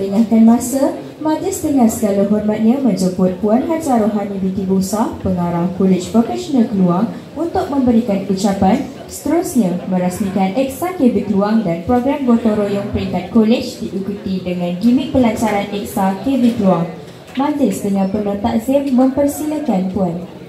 Ingatkan masa, majlis dengan segala hormatnya menjemput Puan Hajar Rohani binti Busa, pengarah Kolej Profesional Keluang untuk memberikan ucapan seterusnya merasmikan Eksa KB Keluang dan program gotong royong peringkat kolej diikuti dengan gimmick pelancaran Eksa KB Keluang. Majlis dengan penuh takzim mempersilakan Puan.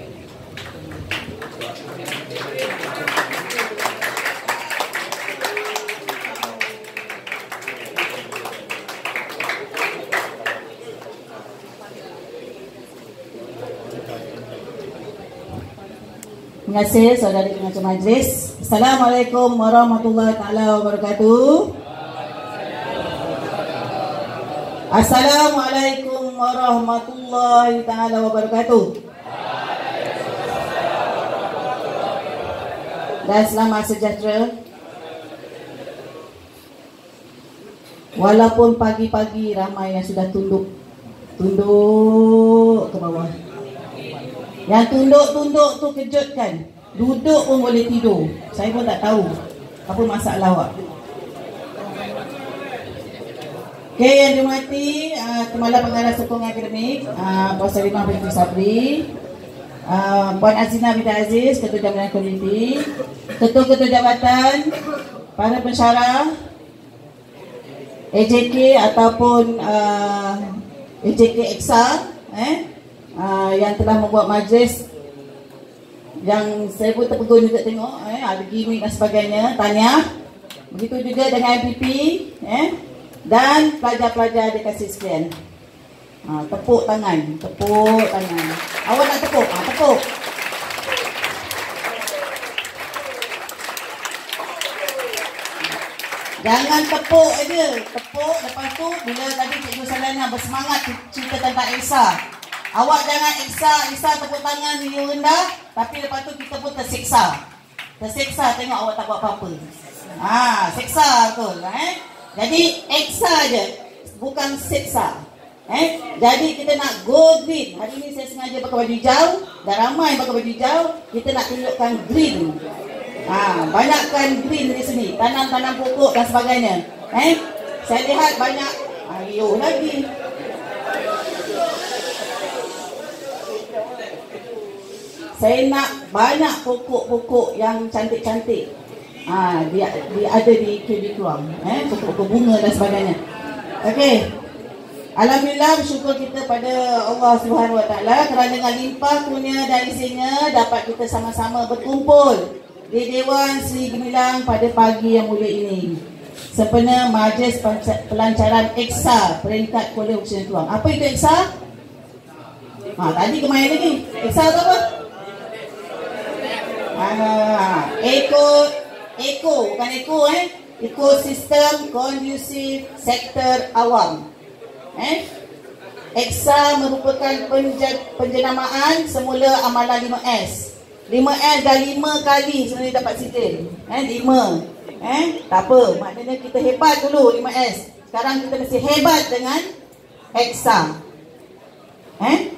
Terima kasih saudara pengacara majlis. Assalamualaikum warahmatullahi taala wabarakatuh. Assalamualaikum warahmatullahi taala wabarakatuh. Dan selamat sejahtera. Walaupun pagi-pagi ramai yang sudah tunduk tunduk ke bawah. Yang tunduk-tunduk tu kejutkan. Duduk pun boleh tidur. Saya pun tak tahu apa masalah awak. Okey, yang dimati uh, Kemala Pengarah Sokong Akademik uh, Puan Salimah binti Sabri uh, Puan Azina binti Aziz Ketua Jabatan Komuniti Ketua-ketua jabatan Para pensyarah AJK ataupun uh, AJK EXA eh, uh, yang telah membuat majlis yang saya pun terpegun juga tengok eh, ada gimmick dan sebagainya tanya. Begitu juga dengan MPP eh, dan pelajar-pelajar dikasih sekalian. Ha, tepuk tangan tepuk tangan. Awak nak tepuk? Ha, tepuk. Jangan tepuk aja. Tepuk lepas tu bila tadi Cikgu Salana bersemangat cerita tentang Elsa. Awak jangan eksa, eksa tepuk tangan di rendah Tapi lepas tu kita pun tersiksa Tersiksa tengok awak tak buat apa-apa Ha, seksa betul eh? Jadi eksa je Bukan seksa eh? Jadi kita nak go green Hari ini saya sengaja pakai baju hijau Dan ramai pakai baju hijau Kita nak tunjukkan green ha, Banyakkan green di sini Tanam-tanam pokok dan sebagainya eh? Saya lihat banyak Ayo lagi saya nak banyak pokok-pokok yang cantik-cantik. Ha, dia, dia ada di KB Keluang. Eh, pokok-pokok bunga dan sebagainya. Okey. Alhamdulillah bersyukur kita pada Allah Subhanahu Wa Taala kerana dengan limpah kurnia dan isinya dapat kita sama-sama berkumpul di Dewan Seri Gemilang pada pagi yang mulia ini. Sempena majlis pelancaran EXA peringkat Kolej Ujian Keluang. Apa itu EXA? Ha, tadi kemarin lagi. Tu apa? Ah, eco eco bukan eco eh. Ekosistem kondusif sektor awam. Eh? EXA merupakan penjenamaan semula amalan 5S. 5S dah 5 kali sebenarnya dapat sitil. Eh 5. Eh tak apa, maknanya kita hebat dulu 5S. Sekarang kita mesti hebat dengan EXA. Eh?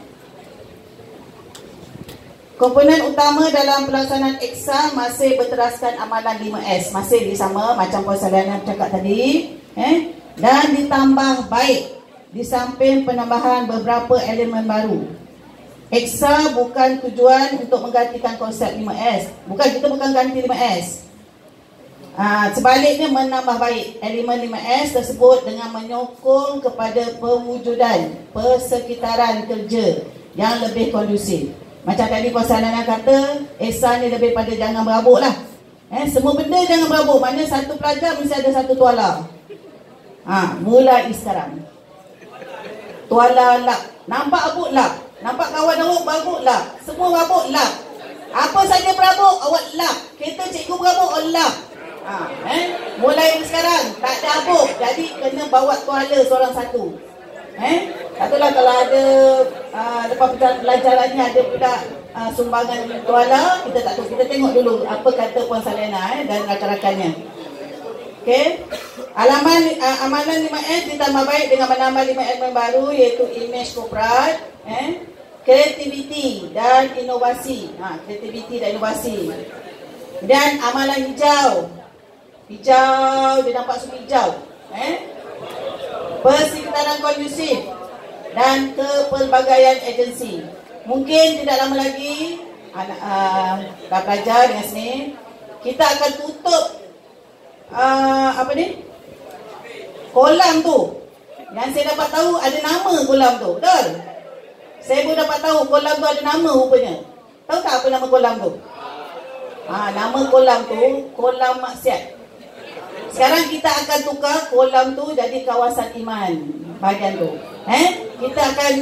Komponen utama dalam pelaksanaan EXA masih berteraskan amalan 5S. Masih sama macam Puan Saliana cakap tadi. Eh? Dan ditambah baik di samping penambahan beberapa elemen baru. EXA bukan tujuan untuk menggantikan konsep 5S. Bukan kita bukan ganti 5S. Ha, sebaliknya menambah baik elemen 5S tersebut dengan menyokong kepada pewujudan persekitaran kerja yang lebih kondusif. Macam tadi Puan Nana kata, Esa ni lebih pada jangan berabuk lah. Eh, semua benda jangan berabuk. Mana satu pelajar mesti ada satu tuala. Ha, mulai sekarang. Tuala lap. Nampak abuk lap. Nampak kawan awak berabuk lap. Semua berabuk lap. Apa saja berabuk, awak lap. Kereta cikgu berabuk, awak lap. Ha, eh? Mulai sekarang, tak ada abuk. Jadi kena bawa tuala seorang satu. Eh? Katalah kalau ada uh, lepas pelajarannya ada pula uh, sumbangan tuala, kita tak tahu. Kita tengok dulu apa kata Puan Salena eh, dan rakan-rakannya. Okey. Alaman uh, amalan 5S ditambah baik dengan menambah 5 elemen baru iaitu image korporat, eh, kreativiti dan inovasi. Ha, kreativiti dan inovasi. Dan amalan hijau. Hijau, dia nampak semua hijau. Eh? Persekitaran kondusif dan kepelbagaian agensi. Mungkin tidak lama lagi anak uh, dah belajar dengan sini kita akan tutup uh, apa ni? Kolam tu. Yang saya dapat tahu ada nama kolam tu betul? Saya pun dapat tahu kolam tu ada nama rupanya. Tahu tak apa nama kolam tu? Ha, nama kolam tu kolam maksiat sekarang kita akan tukar kolam tu jadi kawasan iman bahagian tu eh kita akan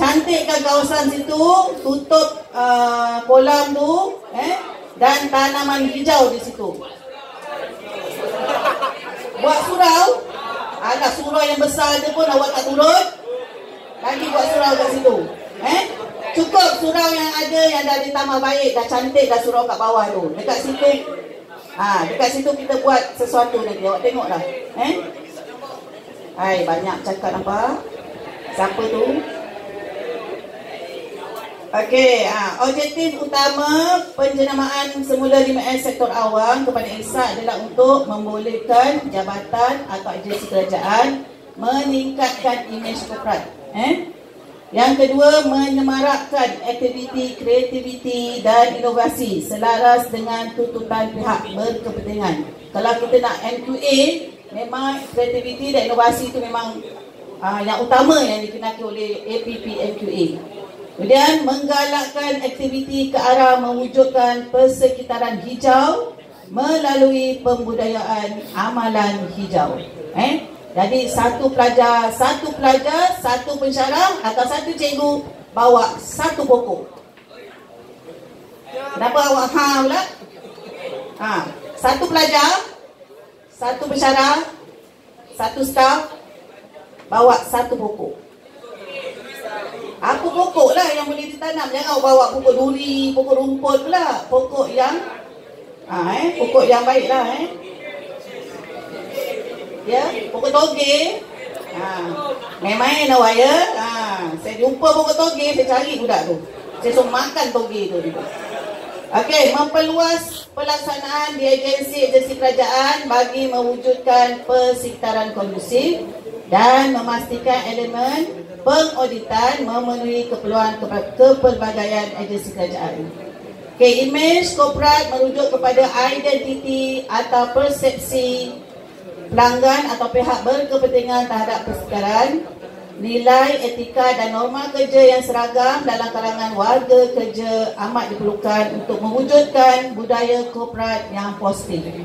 cantikkan kawasan situ, tutup uh, kolam tu eh dan tanaman hijau di situ. Buat surau, ada surau yang besar je pun awak tak turun. Lagi buat surau kat situ. Eh? Cukup surau yang ada yang dah ditambah baik, dah cantik dah surau kat bawah tu. Dekat situ Ha, dekat situ kita buat sesuatu lagi. Awak tengoklah. Eh? Hai, banyak cakap nampak. Siapa tu? Okey, ha, objektif utama penjenamaan semula 5S sektor awam kepada ISA adalah untuk membolehkan jabatan atau agensi kerajaan meningkatkan imej korporat. Eh? Yang kedua, menyemarakkan aktiviti kreativiti dan inovasi selaras dengan tuntutan pihak berkepentingan. Kalau kita nak M2A, memang kreativiti dan inovasi itu memang uh, yang utama yang dikenaki oleh APP M2A. Kemudian menggalakkan aktiviti ke arah mewujudkan persekitaran hijau melalui pembudayaan amalan hijau. Eh? Jadi satu pelajar, satu pelajar, satu pensyarah atau satu cikgu bawa satu pokok. Kenapa awak ha pula? Ha, satu pelajar, satu pensyarah, satu staf bawa satu pokok. Apa pokok lah yang boleh ditanam Jangan bawa pokok duri, pokok rumput pula Pokok yang ha, eh, Pokok yang baik lah eh. Ya, pokok toge. Ha, Main-main awak ya. Ha, Saya jumpa pokok toge, saya cari budak tu. Saya suruh makan toge tu Okey, memperluas pelaksanaan di agensi-agensi kerajaan bagi mewujudkan persekitaran kondusif dan memastikan elemen pengauditan memenuhi keperluan kepelbagaian agensi kerajaan. Okay, image korporat merujuk kepada identiti atau persepsi pelanggan atau pihak berkepentingan terhadap persekitaran, nilai etika dan norma kerja yang seragam dalam kalangan warga kerja amat diperlukan untuk mewujudkan budaya korporat yang positif.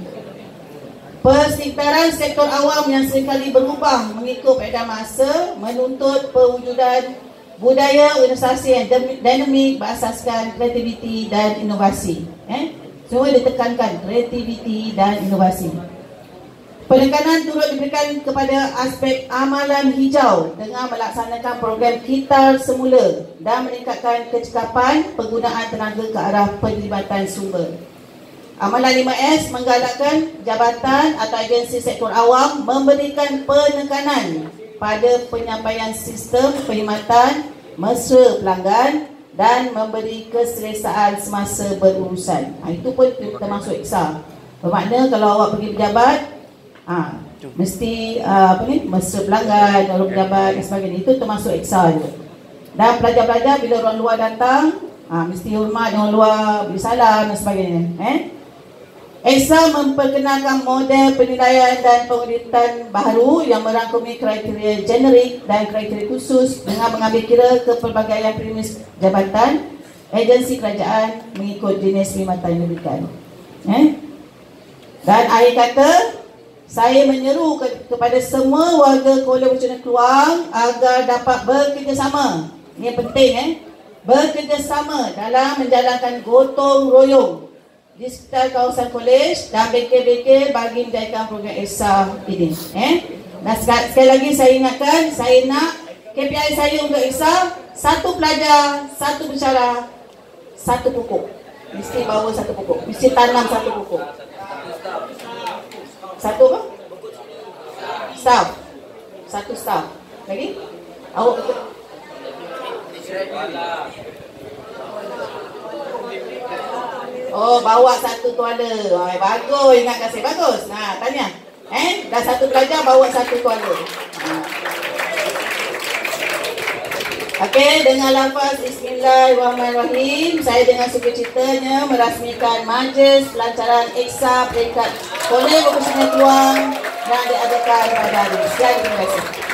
Persekitaran sektor awam yang seringkali berubah mengikut pada masa menuntut pewujudan budaya organisasi yang dinamik berasaskan kreativiti dan inovasi. Eh? Semua ditekankan kreativiti dan inovasi. Penekanan turut diberikan kepada aspek amalan hijau dengan melaksanakan program kita semula dan meningkatkan kecekapan penggunaan tenaga ke arah penlibatan sumber. Amalan 5S menggalakkan jabatan atau agensi sektor awam memberikan penekanan pada penyampaian sistem perkhidmatan mesra pelanggan dan memberi keselesaan semasa berurusan. Ha, itu pun termasuk IKSA. Bermakna kalau awak pergi pejabat, ha, mesti uh, apa ni, mesra pelanggan, kalau pejabat dan sebagainya. Itu termasuk IKSA juga. Dan pelajar-pelajar bila orang luar datang, ha, mesti hormat orang luar, beri salam dan sebagainya. Eh? EXA memperkenalkan model penilaian dan pengauditan baru yang merangkumi kriteria generik dan kriteria khusus dengan mengambil kira kepelbagaian premis jabatan agensi kerajaan mengikut jenis perkhidmatan yang diberikan. Eh? Dan akhir kata, saya menyeru ke, kepada semua warga Kuala Bencana Keluang agar dapat bekerjasama. Ini penting eh. Bekerjasama dalam menjalankan gotong royong di sekitar kawasan kolej dan BK-BK bagi menjayakan program ESA ini. Eh? Dan sekali, sekali lagi saya ingatkan, saya nak KPI saya untuk ESA, satu pelajar, satu bicara, satu pokok. Mesti bawa satu pokok. Mesti tanam satu pokok. Satu apa? Staff. Satu staff. Lagi? Awak? Oh, bawa satu tuala. Oh, bagus, ingat kasih. Bagus. Nah, tanya. Eh, dah satu pelajar bawa satu tuala. Ha. Okey, dengan lafaz Bismillahirrahmanirrahim, saya dengan sukacitanya merasmikan majlis pelancaran Eksa peringkat Kolej Profesional Keluang yang diadakan pada hari ini. Sekian terima kasih.